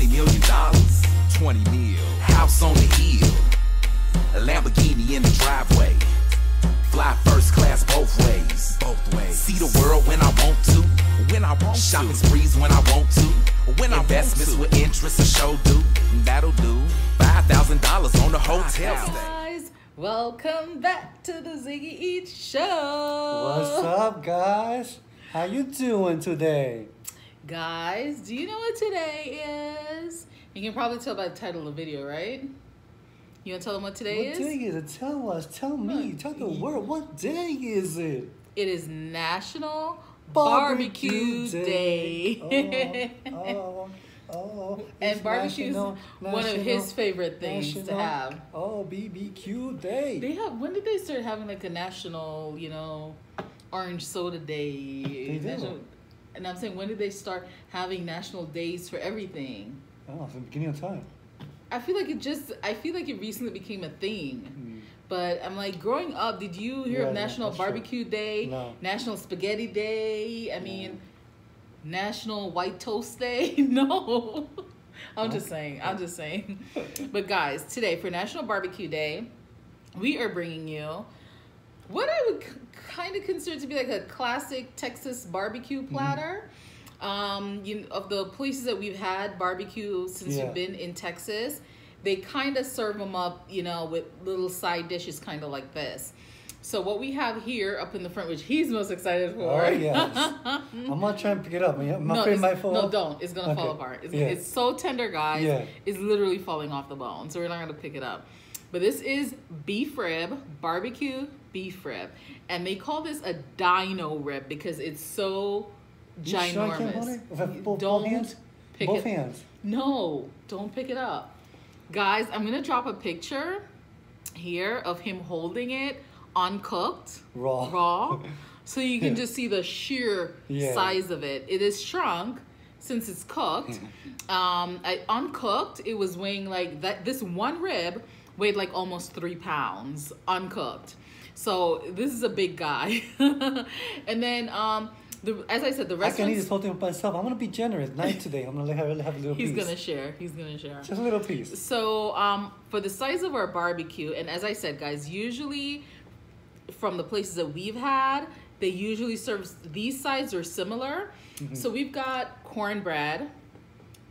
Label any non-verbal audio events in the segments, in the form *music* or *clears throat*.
20 million dollars. 20 mil. House on the hill. A Lamborghini in the driveway. Fly first class both ways. Both ways. See the world when I want to. When I want Shopping sprees when I want to. When I want Investments with interest a show do. That'll do. $5,000 on the hotel stay. guys welcome back to the ziggy eats show What's up, guys? How you doing today? Guys do you know what today is you can probably tell by the title of the video right you want to tell them what today what is day is it? Tell us. Tell me. Tell the world. What day is it? it is national barbecue, day, oh, oh, oh. oh. *laughs* and it's barbecue's national- one of his favorite things to have Oh, BBQ day. they have when did they start having like a national you know orange soda day They do. And i'm saying when did they start having national days for everything Oh, it's the beginning of time. I feel like it just I feel like it recently became a thing. Mm. But I'm like growing up, did you hear Yeah, of yeah, National true. Barbecue Day? No. National Spaghetti Day? I mean National White Toast Day? *laughs* no. I'm just saying. I'm just saying. *laughs* but guys, today for National Barbecue Day, we are bringing you what I would kind of considered to be like a classic Texas barbecue Mm-hmm. platter. Um, you of the places that we've had barbecue since Yeah. we've been in Texas, they kind of serve them up, you know, with little side dishes, kind of like this. So what we have here up in the front, which he's most excited for. Oh, yes. *laughs* I'm not trying to pick it up. I'm no, afraid it's- my phone. no, don't. It's gonna fall apart. It's, Yeah. it's so tender, guys. Yeah. It's literally falling off the bone, so we're not gonna pick it up. But this is beef rib, barbecue beef rib, and they call this a dino rib because it's so You sure I can't hold ginormous. it? Both- both don't hands? pick Both it. hands. No, don't pick it up. Guys, I'm gonna drop a picture here of him holding it uncooked, Raw. raw, so you can just see the sheer *laughs* Yeah. size of it. It is shrunk since it's cooked. Um, I, uncooked, it was weighing like that. This one rib weighed like almost three pounds uncooked. So this is a big guy. *laughs* and then, um, the, as I said, the rest. I can eat this whole thing by myself. I'm gonna be generous. Night today. I'm gonna let her have a little piece. He's piece. gonna share. He's gonna share. Just a little piece. So, um, for the size of our barbecue, and as I said, guys, usually from the places that we've had, they usually serve these sides are similar. So we've got cornbread,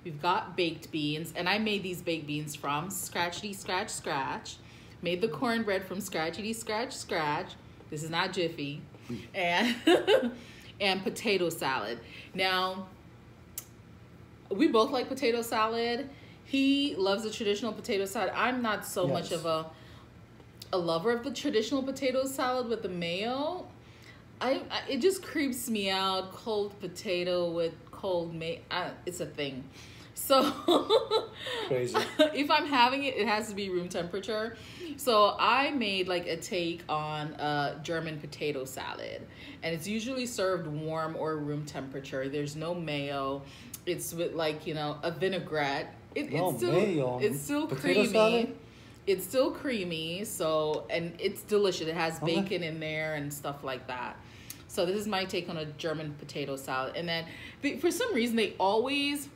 we've got baked beans, and I made these baked beans from scratchity scratch scratch. Made the cornbread from scratchity scratch scratch. This is not Jiffy, mm. and *laughs* and potato salad. Now we both like potato salad. He loves the traditional potato salad. I'm not so much of a a lover of the traditional potato salad with the mayo. I, I it just creeps me out. Cold potato with cold mayo. It's a thing. So Crazy. *laughs* if I'm having it, it has to be room temperature. So I made like a take on a German potato salad, and it's usually served warm or room temperature. There's no mayo. It's with like you know a vinaigrette. It, No it's still mayo. it's still Potato creamy. salad? It's still creamy. So and it's delicious. It has Okay. bacon in there and stuff like that. So this is my take on a German potato salad. And then they, for some reason they always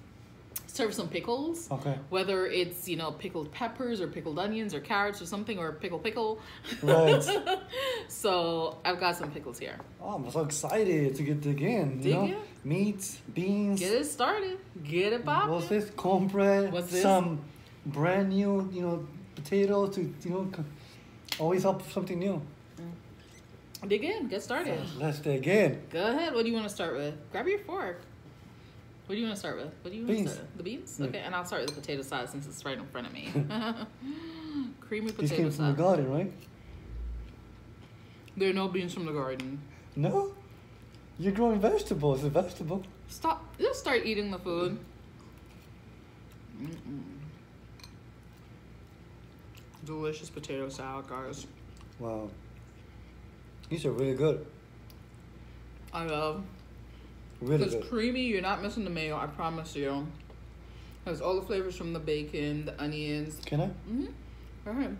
serve some pickles. Okay. Whether it's, you know, pickled peppers or pickled onions or carrots or something or pickle pickle. Right. *laughs* so I've got some pickles here. Oh, I'm so excited to get dig in. You Dig know, in? meats, beans. Get it started. Get it popping. What's this? Cornbread. What's this? Some brand new, you know, potato to you know, always up something new. Dig in. Get started. Let's dig in. Go ahead. What do you want to start with? Grab your fork. What do you want to start with? What do you want Beans. to start with? The beans? Yeah. Okay, and I'll start with the potato salad since it's right in front of me. *laughs* *laughs* Creamy potato. These came from the garden, right? There are no beans from the garden. No. You're growing vegetables. A vegetable. Stop. Just start eating the food. Mm-mm. Delicious potato salad, guys. Wow. These are really good. I love. Really It's good. creamy. You're not missing the mayo. I promise you. Has all the flavors from the bacon, the onions. Can I? Mm-hmm. All right.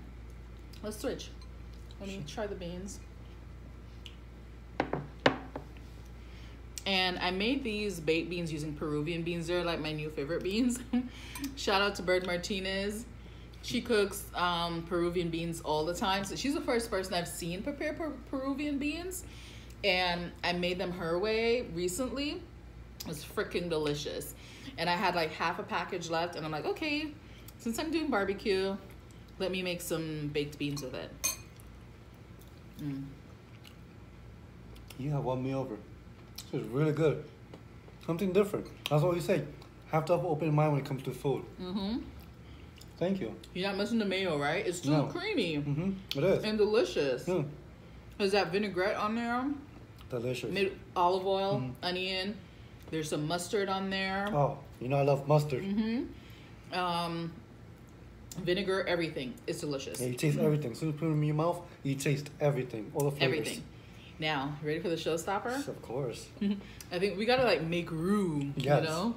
Let's switch. Let me try the beans. And I made these baked beans using Peruvian beans. They're like my new favorite beans. *laughs* Shout out to Bird Martinez. She cooks um, Peruvian beans all the time. So she's the first person I've seen prepare per- Peruvian beans. And I made them her way recently. It was freaking delicious. And I had like half a package left. And I'm like, okay, since I'm doing barbecue, let me make some baked beans with it. Mm. You have won me over. This is really good. Something different. That's what we say. Have to have an open mind when it comes to food. Mm-hmm. Thank you. You're not missing the mayo, right? It's too No. creamy Mm-hmm. It is. and delicious. Mm. There's that vinaigrette on there, Delicious. made olive oil, Mhm. onion. There's some mustard on there. Oh, you know I love mustard. Mm-hmm. Um, vinegar, everything. It's delicious. Yeah, you taste everything. As soon as you put it in your mouth, you taste everything. All the flavors. Everything. Now, ready for the showstopper? Of course. *laughs* I think we gotta like make room. Yes. You know.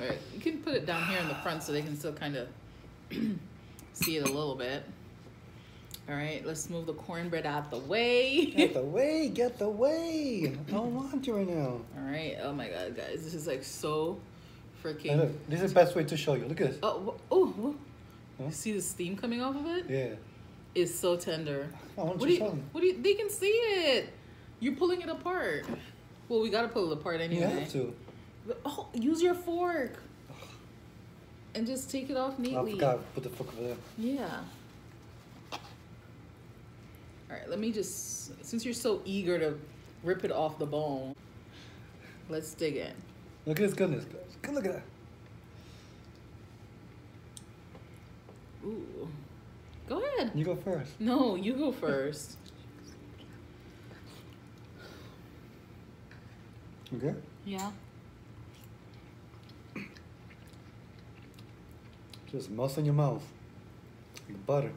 All right, you can put it down here in the front so they can still kind of *clears throat* see it a little bit. All right, let's move the cornbread out the way. Get the *laughs* way, get the way. I don't want you right now. All right. Oh my god, guys, this is like so freaking. look, this is the best way to show you. Look at this. Oh, oh, wh- Huh? see the steam coming off of it? Yeah. It's so tender. I want What do you you? show them. What do you? They can see it. You're pulling it apart. Well, we gotta pull it apart You anyway. have to. Oh, use your fork. And just take it off I neatly. forgot. Put the fuck over there. Yeah. All right, let me just, since you're so eager to rip it off the bone, let's dig in. Look at this goodness. Good look at that. Ooh. Go ahead. You go first. No, you go first. *laughs* Okay. Yeah. Just melt in your mouth. Like butter.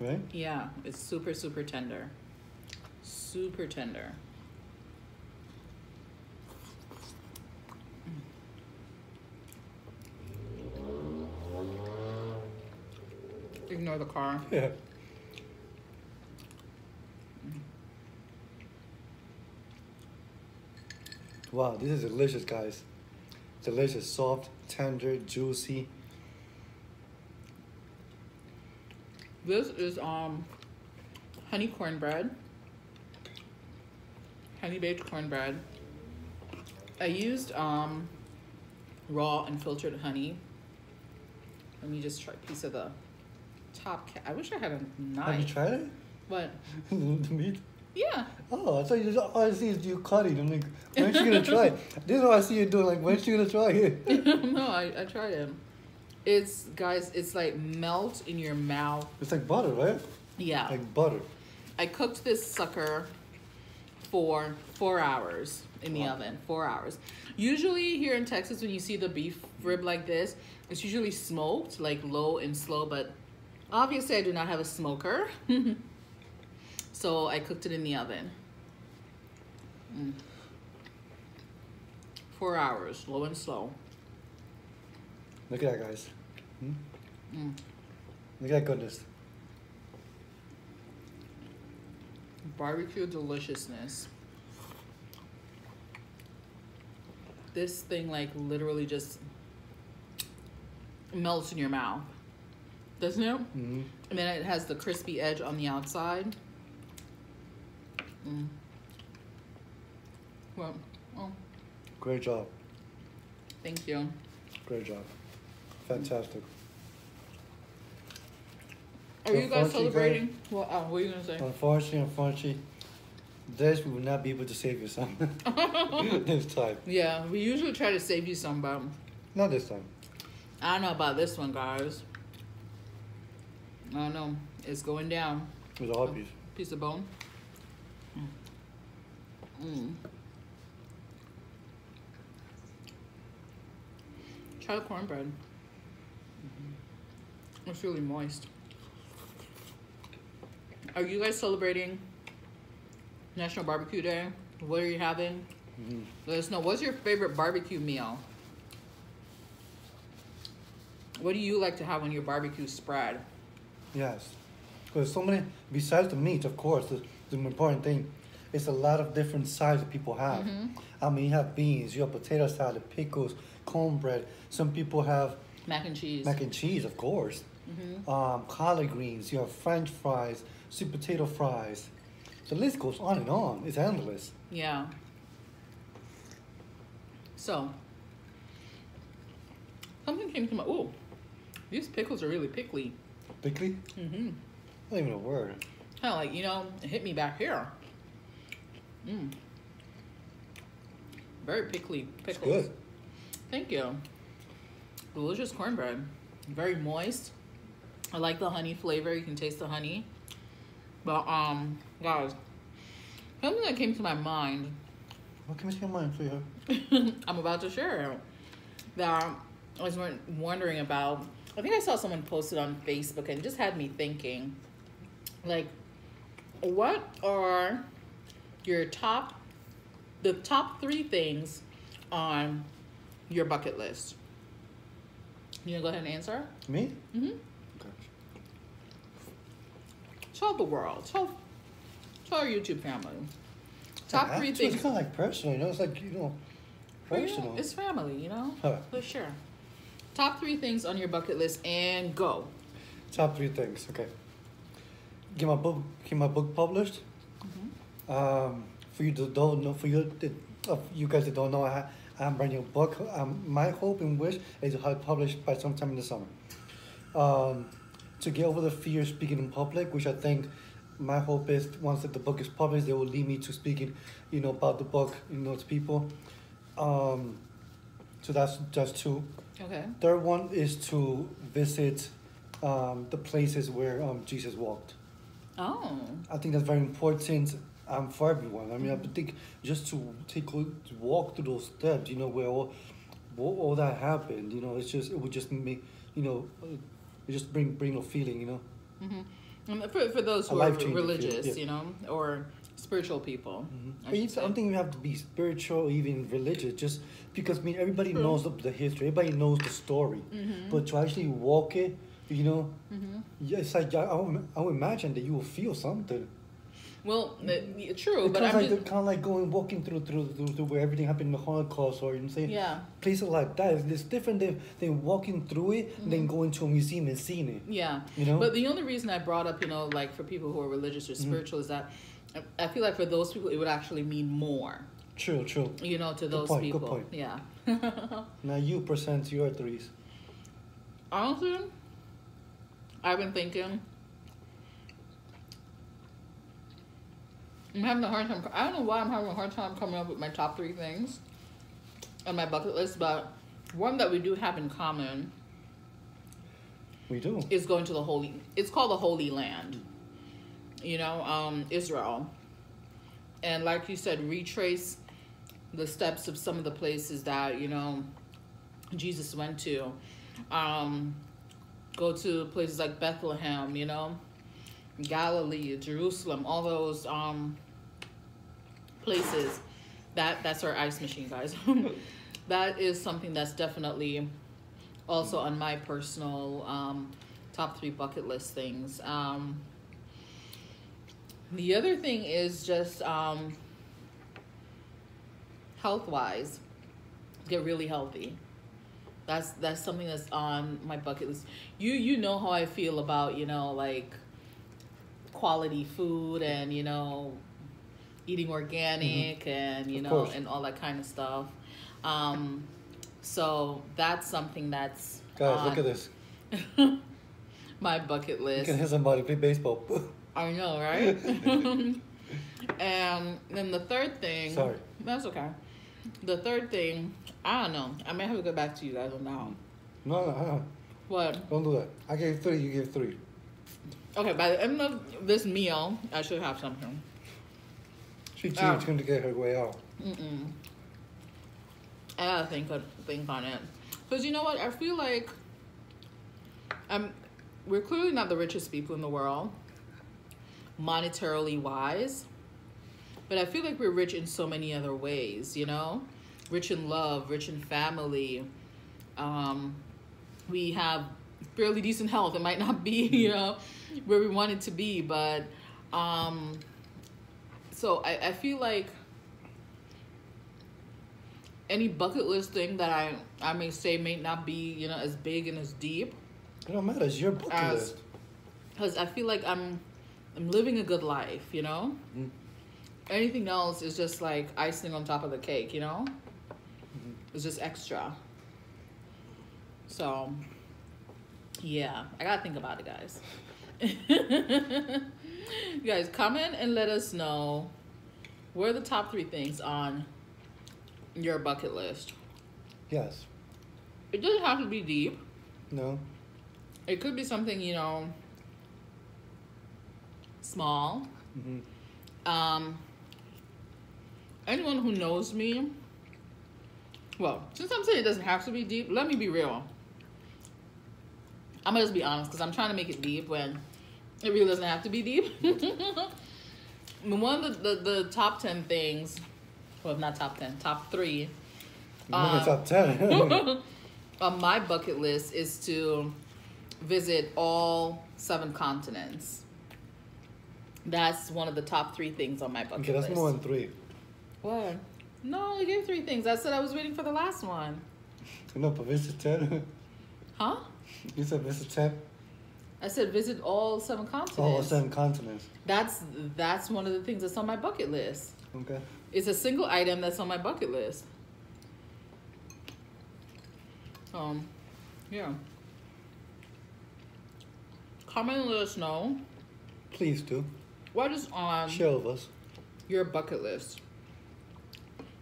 Right? Yeah, it's super, super tender. Super tender. Ignore the car. *laughs* Yeah. Mm. Wow, this is delicious, guys. Delicious, soft, tender, juicy. This is um honey cornbread. Honey baked cornbread. I used um raw and filtered honey. Let me just try a piece of the top I wish I had a knife. Have you tried it? What? *laughs* the meat? yeah. Oh, I thought you just, all I see is you cutting. I'm like, when's she gonna try it? *laughs* This is what I see you doing. Like, when's she gonna try it? *laughs* no, I, I tried it. It's guys, it's like melt in your mouth. It's like butter, right? Yeah. Like butter. I cooked this sucker for four hours in the Wow. oven. Four hours. Usually here in Texas, when you see the beef rib like this, it's usually smoked, like low and slow. But obviously, I do not have a smoker, *laughs* so I cooked it in the oven. Mm. Four hours, low and slow. Look at that, guys. Hmm? Mm. Look at that goodness. Barbecue deliciousness. This thing like literally just melts in your mouth. Doesn't it? hmm And then it has the crispy edge on the outside. Mm. Well, oh, Great job. thank you. Great job. Fantastic. Are you guys celebrating? Well, oh, what are you gonna say? Unfortunately, unfortunately, this we will not be able to save you some *laughs* this time. Yeah, we usually try to save you some, but Not this time. I don't know about this one, guys. I don't know. It's going down. It's a hot piece. Piece of bone. Mm. Try the cornbread. It's really moist. Are you guys celebrating National Barbecue Day? What are you having? Mhm. Let us know. What's your favorite barbecue meal? What do you like to have on your barbecue spread? Yes. Because so many, besides the meat, of course, the, the important thing, it's a lot of different sides that people have. Mm-hmm. I mean, you have beans, you have potato salad, pickles, cornbread. Some people have Mac and cheese. mac and cheese, of course. Mm-hmm. Um, collard greens. You have French fries, sweet potato fries. The list goes on and on. It's endless. Yeah. So, something came to my. Oh, these pickles are really pickly. Pickly? Mm-hmm. Not even a word. Kind of like you know, it hit me back here. Mm. Very pickly It's good. Thank you. Delicious cornbread. Very moist. I like the honey flavor. You can taste the honey. But um, guys, something that came to my mind What came to your mind, sweetheart? *laughs* I'm about to share that I was wondering about. I think I saw someone posted on Facebook and it just had me thinking, like, what are your top, the top three things on your bucket list? You gonna go ahead and answer? Me? Mm-hmm. Okay. Tell the world. Tell, tell our YouTube family. Top Yeah, three it's things. kind of like personal, you know? It's like, you know, personal. it's family, you know? Huh. For sure. Top three things on your bucket list and go. Top three things. Okay. Get my book. Get my book published. Mm-hmm. Um, for you that don't know, for you, uh, you guys that don't know, I, I'm writing a book. Um, my hope and wish is to have it published by sometime in the summer. Um, to get over the fear of speaking in public, which I think my hope is once that the book is published, they will lead me to speaking, you know, about the book, you know, to people. Um, so that's just two. Okay. Third one is to visit um, the places where um, Jesus walked. Oh. I think that's very important um, for everyone. I mean, I think just to take to walk through those steps, you know, where all, all, all that happened, you know, it's just it would just make, you know, it just bring bring a feeling, you know. hmm For, for those who are religious, yeah. you know, or spiritual people. I you, should I don't think you have to be spiritual, or even religious, just because I mean everybody True. knows the, the history, everybody knows the story, Mhm. but to actually walk it, you know, Mhm. yeah, it's like I, I, would, I would imagine that you will feel something. Well, uh, true, It's but I'm like just, kind of like going walking through, through through through where everything happened in the Holocaust, or you know, saying yeah, places like that. It's, it's different than, than walking through it than going to a museum and seeing it. yeah. You know? But the only reason I brought up, you know, like for people who are religious or Mm-hmm. spiritual, is that I- feel like for those people, it would actually mean more, True, true. you know, to those point, good people. point. Yeah. *laughs* Now you present your threes. Honestly, I've been thinking. I'm having a hard time. I don't know why I'm having a hard time coming up with my top three things on my bucket list, but one that we do have in common We do. is going to the holy. It's called the Holy Land. You know, um, Israel, and like you said, retrace the steps of some of the places that you know Jesus went to. Um, go to places like Bethlehem, you know, Galilee, Jerusalem, all those um, places. That that's our ice machine, guys. *laughs* that is something that's definitely also on my personal um, top three bucket list things. Um, the other thing is just um, health wise, get really healthy. That's that's something that's on my bucket list. You you know how I feel about you know like quality food and you know eating organic and you know and all that kind of stuff. Um, so that's something that's Guys, look at this. *laughs* my bucket You list. can hit somebody play baseball. *laughs* I know, right? *laughs* and then the third thing. Sorry. That's okay. The third thing, I don't know. I may have to go back to you guys on that one. no, no, no, What? don't do that. I gave three. You gave three. Okay, by the end of this meal, I should have something. She cheated. Ah. She's going to get her way out. Mm-mm. I gotta think think on it, because you know what? I feel like I'm. We're clearly not the richest people in the world, monetarily wise, but I feel like we're rich in so many other ways. You know, rich in love, rich in family. Um, we have fairly decent health. It might not be, *laughs* you know, where we want it to be, but um, so I, I feel like any bucket list thing that I I may say may not be you know as big and as deep It don't matter. It's your bucket As- list. because I feel like I'm I'm living a good life, you know. Mm. Anything else is just like icing on top of the cake, you know. Mm-hmm. It's just extra. So, yeah, I gotta think about it, guys. you *laughs* guys, comment and let us know what are the top three things on your bucket list. Yes. It doesn't have to be deep. No. It could be something you know small. hmm Um, anyone who knows me, well, since I'm saying it doesn't have to be deep, let me be real. I'm gonna just be honest because I'm trying to make it deep when it really doesn't have to be deep. *laughs* One of the, the, the top 10 things, well, not top 10, top three Uh, top ten. *laughs* on my bucket list is to visit all seven continents. That's one of the top three things on my bucket list. okay, that's list. more than three. What? No, I gave three things. I said I was waiting for the last one. No, but visit ten. *laughs* Huh? You said visit ten. I said visit all seven continents. All seven continents. That's that's one of the things that's on my bucket list. Okay. It's a single item that's on my bucket list. Um, yeah. Comment and let us know Please do. what is on Share with us. your bucket list.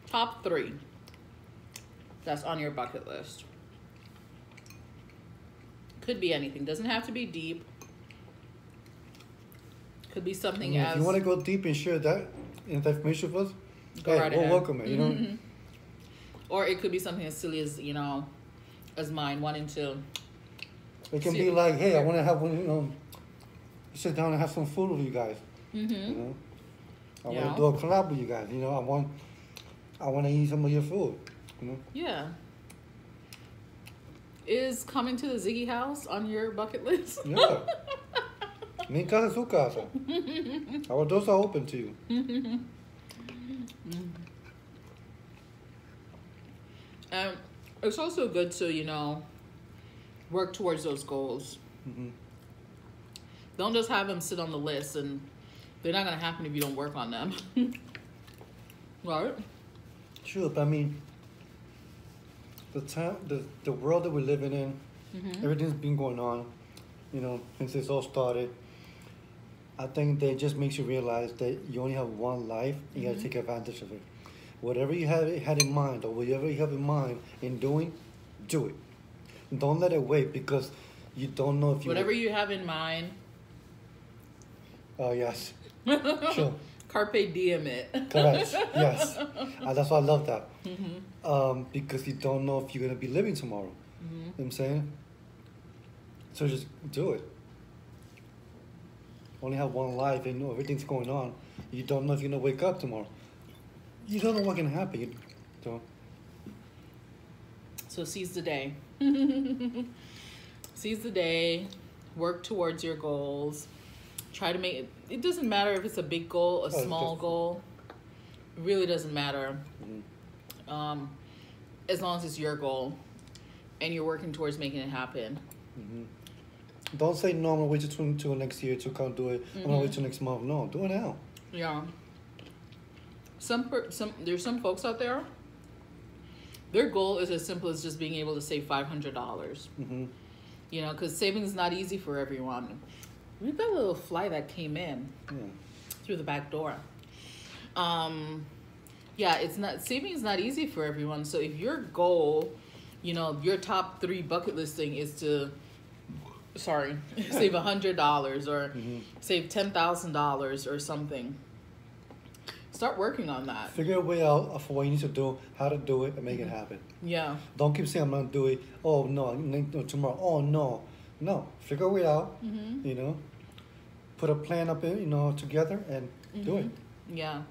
Top three. That's on your bucket list. Could be anything. Doesn't have to be deep. Could be something as if you want to go deep and share that information with us, Go hey, right we'll ahead. welcome it. You know. Mhm. or it could be something as silly as you know, as mine wanting to. It can be like, hey, I want to have one. You know, sit down and have some food with you guys. Mm-hmm. You know, I Yeah. want to do a collab with you guys. You know, I want, I want to eat some of your food. You know, Yeah. Is coming to the Ziggy house on your bucket list? yeah. Mi casa, su casa. *laughs* Our doors are open to you. Um, it's also good to you know work towards those goals. hmm Don't just have them sit on the list, and they're not gonna happen if you don't work on them. *laughs* right? Sure, but I mean, the time, the the world that we're living in, Mm-hmm. everything's been going on, you know, since this all started. I think that it just makes you realize that you only have one life. You Mm-hmm. gotta take advantage of it. Whatever you have had in mind, or whatever you have in mind in doing, do it. Don't let it wait because you don't know if you. Whatever you have in mind, Oh yes, *laughs* sure, carpe diem it. correct. *laughs* yes, and that's why I love that. Mm-hmm. Um, because you don't know if you're gonna be living tomorrow. Mm-hmm. You know what I'm saying? So just do it. Only have one life and know everything's going on. You don't know if you're gonna wake up tomorrow. You don't know what can happen. You, so So seize the day. *laughs* seize the day. Work towards your goals. Try to make it. It doesn't matter if it's a big goal, a it's small just- goal. It really doesn't matter. Mhm. Um, as long as it's your goal, and you're working towards making it happen. mhm. don't say no. I'm gonna wait till, till next year to come do it. I'm gonna wait Mhm. till next month. No, do it now. Yeah. Some per, some there's some folks out there. Their goal is as simple as just being able to save five hundred dollars. hmm You know, because saving is not easy for everyone. We've got a little fly that came in through the back door. Um, yeah, it's not saving is not easy for everyone. So if your goal, you know, your top three bucket list thing is to, sorry, *laughs* save a hundred dollars or Mhm. save ten thousand dollars or something. Start working on that. Figure a way out of what you need to do, how to do it, and make it happen. Yeah. Don't keep saying I'm gonna do it. Oh no, I'm gonna do it tomorrow. Oh no, no. Figure way out. Mhm. You know, put a plan up in, you know, together and do it. Mm-hmm. Yeah.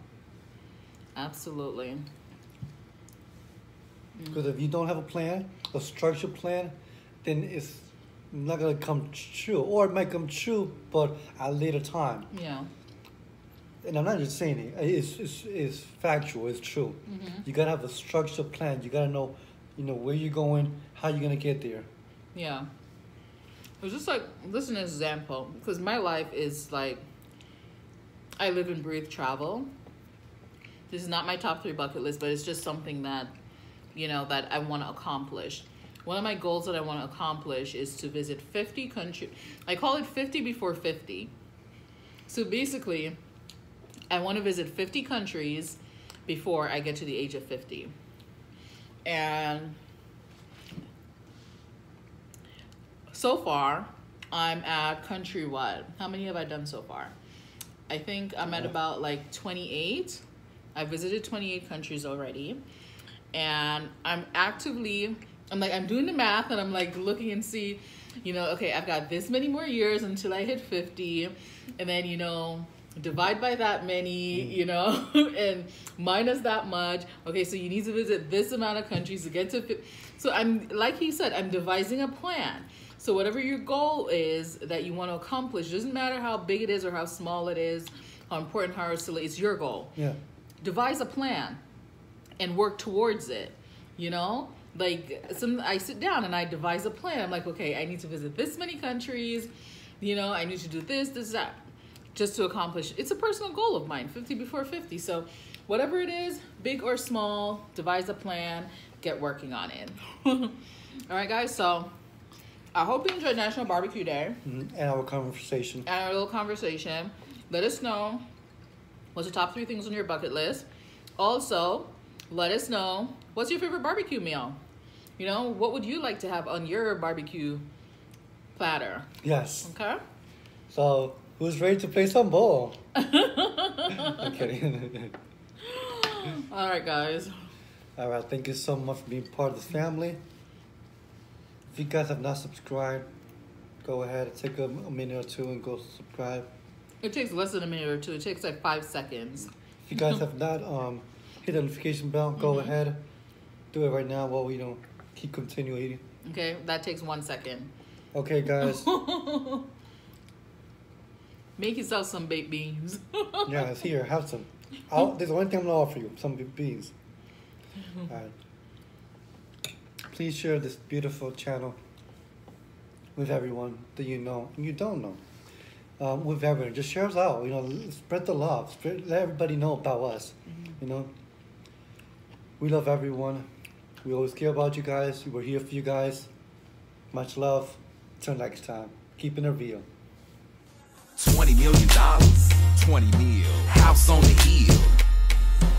Absolutely. Mm. Because if you don't have a plan, a structured plan, then it's not gonna come true, or it might come true, but at a later time. Yeah. and I'm not just saying it. It's it's, it's factual. It's true. Mm-hmm. You gotta have a structured plan. You gotta know, you know, where you're going, how you're gonna get there. Yeah. Was just like listen to an example because my life is like I live and breathe travel. This is not my top three bucket list, but it's just something that you know that I want to accomplish. One of my goals that I want to accomplish is to visit 50 countries. I call it 50 before 50. So basically, I want to visit 50 countries before I get to the age of 50. And so far, I'm at countrywide. How many have I done so far? I think I'm at about like 28. I visited 28 countries already. And I'm actively, I'm like, I'm doing the math and I'm like looking and see, you know, okay, I've got this many more years until I hit 50. And then, you know, divide by that many, mm. you know, *laughs* and minus that much. Okay, so you need to visit this amount of countries to get to. fi- So I'm like he said, I'm devising a plan. So whatever your goal is that you want to accomplish, doesn't matter how big it is or how small it is, how important, how silly, it's your goal. Yeah. Devise a plan and work towards it. You know, like some I sit down and I devise a plan. I'm like, okay, I need to visit this many countries. You know, I need to do this, this, that, just to accomplish. It's a personal goal of mine, 50 before 50. So, whatever it is, big or small, devise a plan, get working on it. *laughs* All right, guys. So, I hope you enjoyed National Barbecue Day Mhm. And our conversation. and our little conversation. Let us know what's the top three things on your bucket list. Also, let us know what's your favorite barbecue meal. You know, what would you like to have on your barbecue platter? Yes. Okay. So who's ready to play some ball? *laughs* I'm kidding. All right, guys. All right. Thank you so much for being part of this family. If you guys have not subscribed, go ahead. Take a, a minute or two and go subscribe. It takes less than a minute or two. It takes like five seconds. If you guys have not um, hit the notification bell, go Mhm. ahead. Do it right now while we don't keep continuing. Okay, that takes one second. Okay, guys. *laughs* Make yourself some baked beans. *laughs* yeah, it's here. Have some. I'll, there's one thing I'm gonna offer you: some be- beans. *laughs* All right. Please share this beautiful channel with everyone that you know and you don't know. Um, with everyone, just share us out. You know, spread the love. Spread, let everybody know about us. You know, we love everyone. We always care about you guys. We're here for you guys. Much love. Till next time. Keeping it real. Twenty million dollars, twenty mil. House on the hill,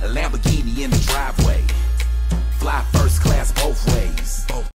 a Lamborghini in the driveway. Fly first class both ways.